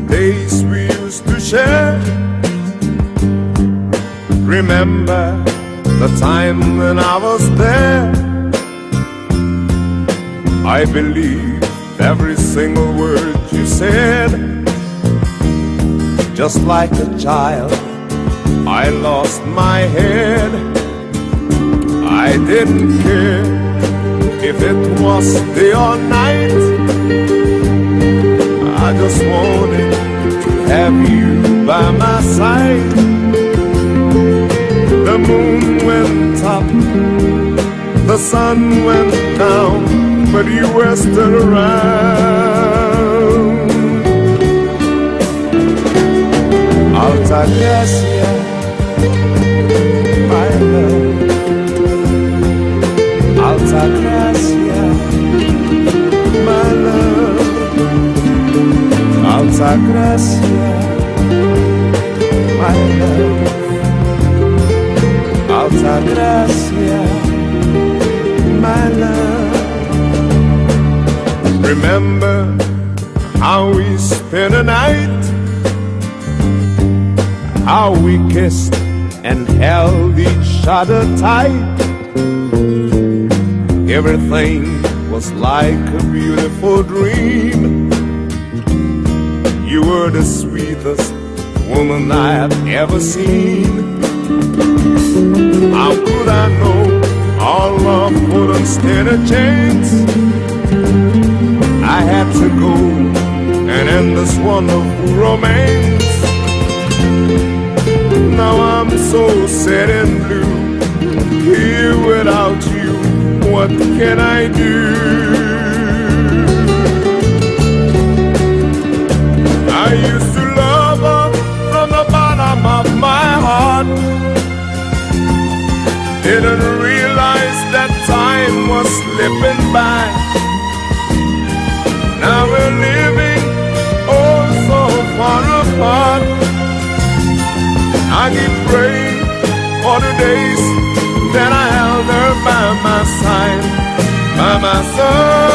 days we used to share. Remember the time when I was there. I believe every single word you said. Just like a child, I lost my head. I didn't care if it was day or night. I just wanted side. The moon went up, the sun went down, but you were still around. Alta Gracia, my love. Alta Gracia, my love. Alta Gracia, Alta Gracia, my love. Remember how we spent a night, how we kissed and held each other tight. Everything was like a beautiful dream. You were the sweetest woman I have ever seen. How could I know our love wouldn't stand a chance? I had to go and end this wonderful romance. Now I'm so sad and blue, here without you. What can I do? I used to love her from the bottom of my heart. Didn't realize that time was slipping by. Now we're living oh so far apart. I keep praying for the days that I held her by my side, by my side.